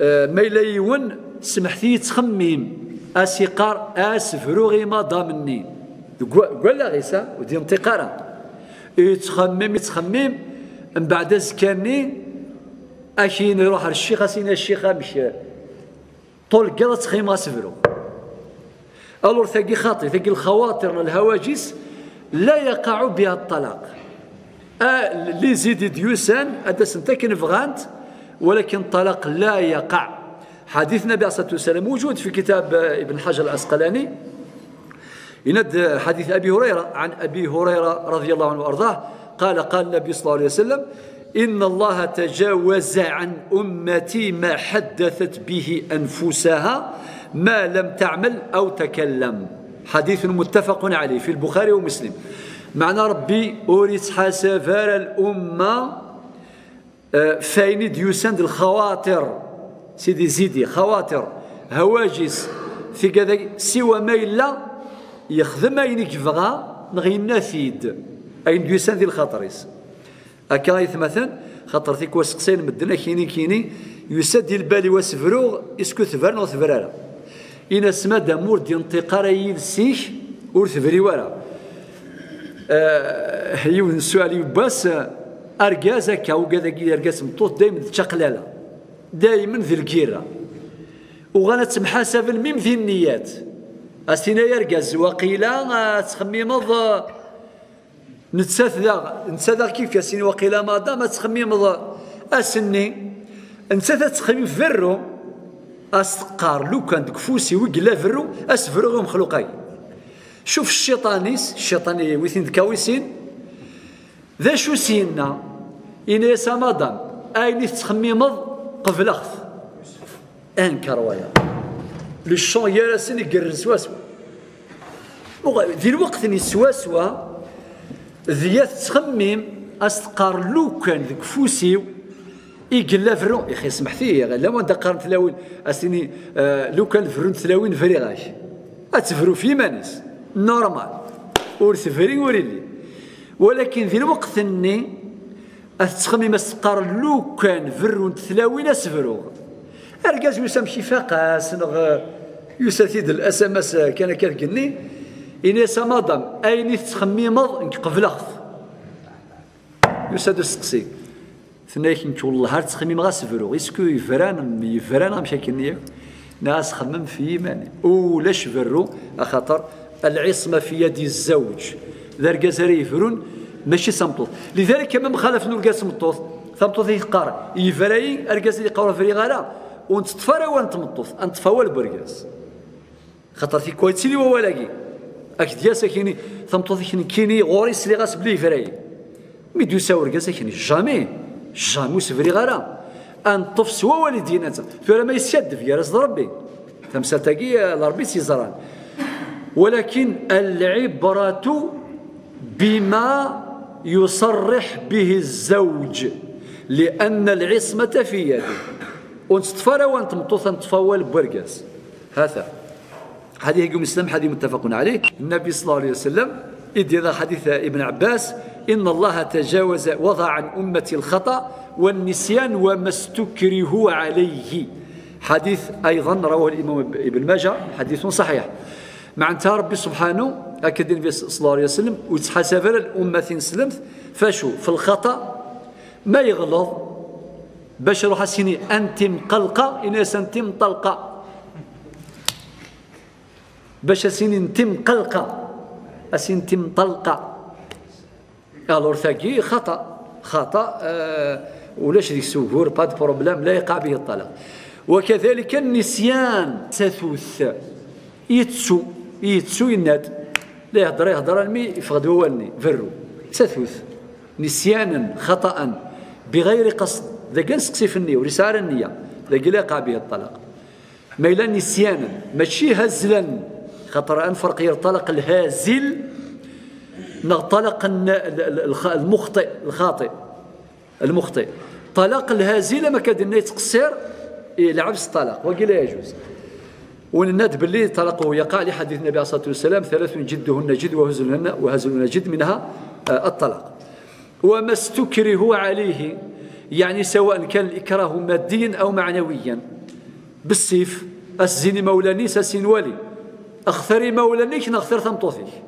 آه، ما إلا يون سمحتي تخمم. أسيقار اسفروغي ما ضامني. قول غيسا ودي انتقارا. يتخمم يتخمم. من بعد زكاني أكين يروح الشيخ اسين الشيخ مش طول قضى تخيم سفرو ألور ثقي خاطر ثقي الخواطر الهواجس لا يقع بها الطلاق. آه لي زيد ديوسان ادس انت فغانت ولكن الطلاق لا يقع. حديث النبي عليه الصلاه والسلام موجود في كتاب ابن حجر العسقلاني يند حديث أبي هريرة عن أبي هريرة رضي الله عنه وأرضاه. قال قال النبي صلى الله عليه وسلم إن الله تجاوز عن أمتي ما حدثت به أنفسها ما لم تعمل أو تكلم. حديث متفق عليه في البخاري ومسلم. معنى ربي حسفار الأمة آه، فاين ديوسند الخواطر. سيدي زيدي خواطر. هواجس. في كذا سوى ما إلا يخدم أين يبغى نغينا فيد أين ديوسان الخاطريس أكا مثلا خاطر ثيك وسقسين مدنا كيني كيني يسد البالي وسفروغ إسكو ثفرنا وثفرالا إن سما دامور دي انتقار يلسيك ور ورا آه يون سؤالي بس أرجازك هكا وكذا أرجاز مطوط دايما تشقلالة. دائما في الكيرة. وغانا محاسب الميم في النيات. أستينا يرقز وقيلا تخميمض نتسات ذا نتسات كيف ياسين وقيلا ما دام تخميمض أسني نتسات تخميم فرو أستقار لو كان دكفوسي وقلا فرو أسفرو مخلوقي شوف الشيطانيس الشيطاني ويثين دكاويسين ذا شو سينا إنا يسا مادام أين تخميمض قبل أخذ أنكر ويا للشون يرسن يقرر سواسوا ذي الوقت اللي سواسوا ذيات تخمم أستقار لو كان ذك فوسيو يقلا فرو يا أخي اسمح فيه لا ما دقرن تلاوين اسيني لو كان فرون تلاوين فريغاش اتفرو في مانس نورمال ور تفري وريلي ولكن في الوقت اني أتخمم أسقار لو كان فرون تلاوين أسفرو. أرقاز يسام شي فاقاس نغ يساتيد الأس اس كان كاتقني إني سماضم أين تخميمض إنك قبل أخذ يساد السقسي. ثناك إنك والله هار تخميم غا سفرو. إسكو يفران يفران مشاكل ناس خمم في إيماني. ولاش فرو أخطر العصمة في يد الزوج. ذا رقاز يفرون ماشي سمطوط لذلك كما مخالف نلقى سمطوط ثمطوط يقار يفراي أرقاس اللي قاورا فري غالا مطوط انت هو البرقاس. خاطر في كويتسي لي ولاكي اك دياسا كيني ثمطوط كيني غوريس اللي غاس بلي فراي ميدو ساور رقاس كيني جامي جامي سفري غالا ان طف سوا والدينا فلا ما يسد في راس ربي. تمساتاكي لربي سيزران ولكن العبرة بما يصرح به الزوج لأن العصمة في يده. ونستفر وانت مطوثا تفول برقاس هذا. هذه يقول مسلم حديث متفق عليه. النبي صلى الله عليه وسلم إذ حديث ابن عباس إن الله تجاوز وضع عن أمتي الخطأ والنسيان وما استكره عليه. حديث أيضا رواه الإمام ابن ماجه حديث صحيح. مع ربي سبحانه أكد النبي صلى الله عليه وسلم وتحسب الأمة سلمت. فاشو في الخطأ ما يغلظ. باش روح سيني أنت مقلقة إناس أنت مطلقة. باش سيني أنت مقلقة أسين أنت مطلقة. ألور ثاقي خطأ خطأ آه ولاش ديك سوفور باد بروبليم لا يقع به الطلاق. وكذلك النسيان تثوث يتسو يتسو يناد. لا يهضر يهضر المي يفقد والني فرو. تثوث نسيانا خطأ بغير قصد. ذا كان سقسي في النية ورسالة النية. ذا لا يقع به الطلاق. ما إلا نسيانا. ماشي هزلا. خطر أنفرق يرطلق الهازل. نغطلق المخطئ الخاطئ. المخطئ. طلاق الهازل ما كاد يتقصر العبس الطلاق. وقيل يجوز. ونناد باللي طلقه يقع لحديث النبي عليه الصلاة والسلام ثلاث جدهن جد وهزلهن وهزلهن جد منها آه، الطلاق. وما استكره عليه يعني سواء كان الإكراه ماديا أو معنويا. بالسيف الزيني مولانيس السين والي. اختاري مولانيك نختار ثمطوثيك.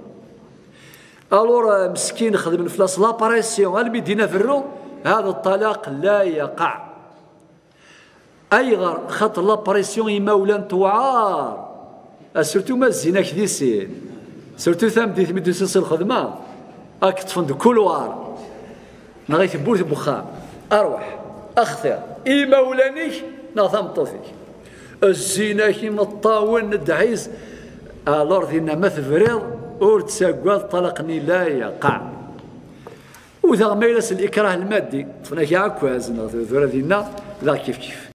ألور مسكين خدم الفلاس لاباريسيون اللي بيدينا في الرو. هذا الطلاق لا يقع. اي غير خاطر لاباريسيون يمولان توعار سورتو ما الزينة كذي سين. سورتو ثام دي ثمي دوسنس الخدمة. أك تفند كولوار. نغيث بورث بخام أروح. اخثر اي مولانيك نظام طوفيك. الزينة كيما الطاون الدعيس الور دينا ما تفريض ور تساقوال طلقني لا يقع. وذا ما يلس الإكراه المادي. فنا كي عكواز ذورا دينا لا كيف كيف.